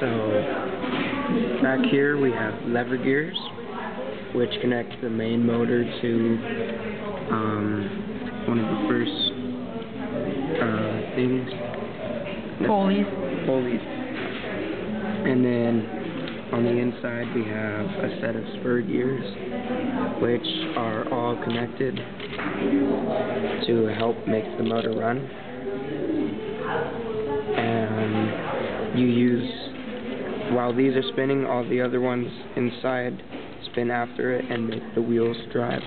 So back here we have lever gears, which connect the main motor to um, one of the first uh, things. Pulleys. Pulleys. And then on the inside we have a set of spur gears, which are all connected to help make the motor run. And you use, while these are spinning, all the other ones inside spin after it and make the wheels drive.